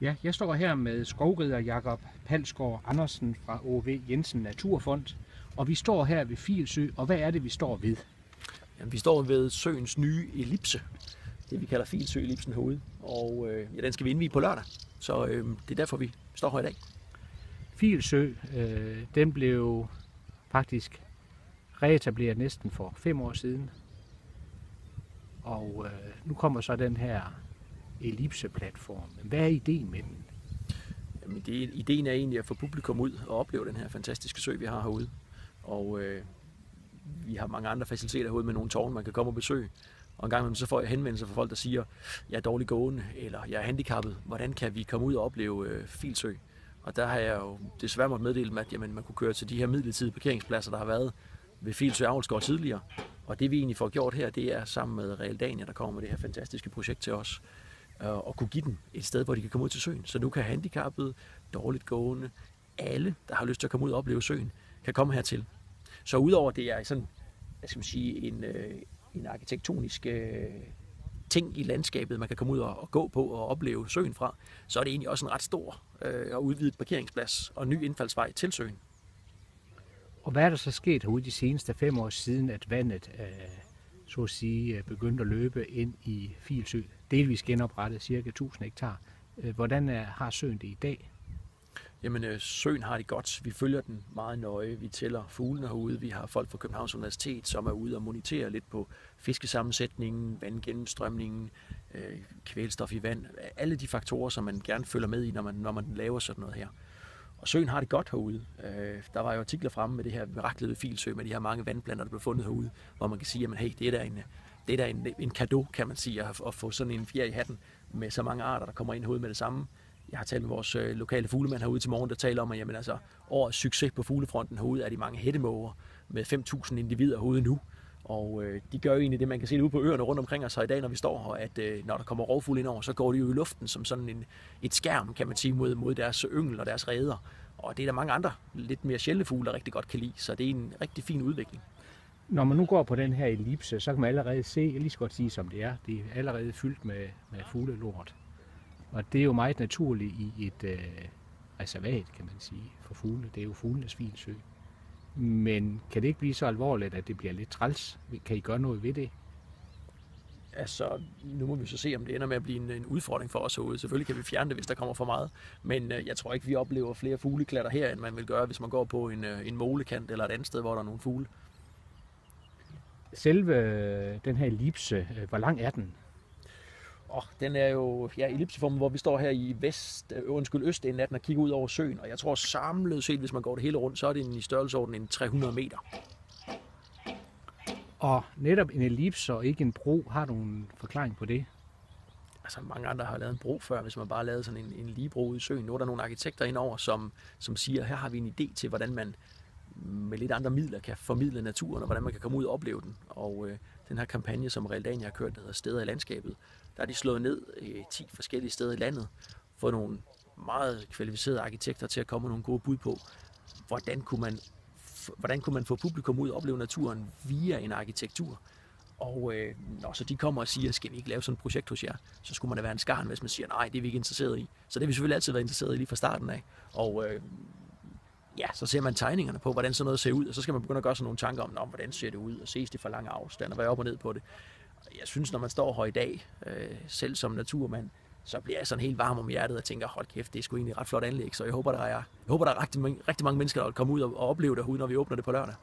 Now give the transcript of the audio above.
Ja, jeg står her med skovrider Jakob Palsgaard Andersen fra OV Jensen Naturfond, og vi står her ved Filsø, og hvad er det, vi står ved? Jamen, vi står ved søens nye ellipse, det vi kalder Filsø Ellipsen herude, og øh, ja, den skal vi indvige på lørdag, så øh, det er derfor, vi står her i dag. Filsø, øh, den blev faktisk reetableret næsten for fem år siden, og øh, nu kommer så den her ellipseplatform. Hvad er ideen med den? Jamen, det, ideen er egentlig at få publikum ud og opleve den her fantastiske sø, vi har herude. Og øh, vi har mange andre faciliteter herude med nogle tårne, man kan komme og besøge. Og en gang imellem så får jeg henvendelser fra folk, der siger, jeg er dårlig gående, eller jeg er handicappet. Hvordan kan vi komme ud og opleve øh, Filsø? Og der har jeg jo desværre måttet meddele med, at jamen, man kunne køre til de her midlertidige parkeringspladser, der har været ved Filsø Avlsgård tidligere. Og det vi egentlig får gjort her, det er sammen med Realdania, der kommer med det her fantastiske projekt til os, Øh, og kunne give dem et sted, hvor de kan komme ud til søen. Så nu kan handicappede, dårligt gående, alle, der har lyst til at komme ud og opleve søen, kan komme hertil. Så udover det er sådan, hvad skal man sige, en, øh, en arkitektonisk øh, ting i landskabet, man kan komme ud og, og gå på og opleve søen fra, så er det egentlig også en ret stor øh, og udvidet parkeringsplads og ny indfaldsvej til søen. Og hvad er der så sket herude de seneste fem år siden, at vandet øh, så at sige, begyndte at løbe ind i Filsø, delvis genoprettet, cirka 1000 hektar. Øh, hvordan er, har søen det i dag? Jamen, øh, søen har det godt. Vi følger den meget nøje. Vi tæller fuglene herude. Vi har folk fra Københavns Universitet, som er ude og monitere lidt på fiskesammensætningen, vandgennemstrømningen, øh, kvælstof i vand. Alle de faktorer, som man gerne følger med i, når man, når man laver sådan noget her. Og søen har det godt herude. Øh, der var jo artikler fremme med det her miraklede filsø, med de her mange vandplanter, der blev fundet herude, hvor man kan sige, at hey, det er der en, det er da en, en kado, kan man sige, at, at få sådan en fjer i hatten med så mange arter, der kommer ind i hovedet med det samme. Jeg har talt med vores øh, lokale fuglemand herude til morgen, der taler om, at jamen, altså, årets succes på fuglefronten herude er de mange hættemåger med 5.000 individer herude nu. Og øh, de gør jo egentlig det, man kan se ude på øerne rundt omkring os her i dag, når vi står her, at øh, når der kommer rovfugle ind over, så går de jo i luften som sådan en, et skærm, kan man sige, mod, mod deres yngel og deres reder. Og det er der mange andre lidt mere sjældne fugle, der rigtig godt kan lide, så det er en rigtig fin udvikling. Når man nu går på den her ellipse, så kan man allerede se, jeg lige så godt sige som det er, det er allerede fyldt med, med fuglelort. Og det er jo meget naturligt i et øh, reservat, kan man sige, for fugle. Det er jo fuglenes finsø. Men kan det ikke blive så alvorligt, at det bliver lidt træls? Kan I gøre noget ved det? Altså, nu må vi så se, om det ender med at blive en, en udfordring for os herude. Selvfølgelig kan vi fjerne det, hvis der kommer for meget. Men øh, jeg tror ikke, vi oplever flere fugleklatter her, end man vil gøre, hvis man går på en, øh, en molekant eller et andet sted, hvor der er nogle fugle. Selve øh, den her ellipse, øh, hvor lang er den? Oh, den er jo ja, ellipseformen, hvor vi står her i vest, øh, undskyld, østenden af den og kigger ud over søen. Og jeg tror samlet set, hvis man går det hele rundt, så er det en i størrelsesorden en 300 meter. Og netop en ellipse og ikke en bro, har du en forklaring på det? Altså mange andre har lavet en bro før, hvis man bare lavede sådan en, en lige bro i søen. Nu er der nogle arkitekter indover, som, som siger, her har vi en idé til, hvordan man med lidt andre midler kan formidle naturen, og hvordan man kan komme ud og opleve den. Og øh, den her kampagne, som Realdania har kørt, der hedder Steder i landskabet, der har de slået ned øh, 10 forskellige steder i landet, for nogle meget kvalificerede arkitekter til at komme med nogle gode bud på, hvordan kunne man, hvordan kunne man få publikum ud og opleve naturen via en arkitektur. Og øh, når så de kommer og siger, skal vi ikke lave sådan et projekt hos jer, så skulle man da være en skarn, hvis man siger, nej, det er vi ikke interesseret i. Så det har vi selvfølgelig altid været interesseret i lige fra starten af. Og øh, ja, så ser man tegningerne på, hvordan sådan noget ser ud, og så skal man begynde at gøre sig nogle tanker om, hvordan ser det ud, og ses det for lang afstand, og hvad op og ned på det. Jeg synes, når man står her i dag, øh, selv som naturmand, så bliver jeg sådan helt varm om hjertet og tænker, hold kæft, det er sgu egentlig ret flot anlæg, så jeg håber, der er, jeg håber, der er rigtig, rigtig mange mennesker, der vil komme ud og, og opleve det herude, når vi åbner det på lørdag.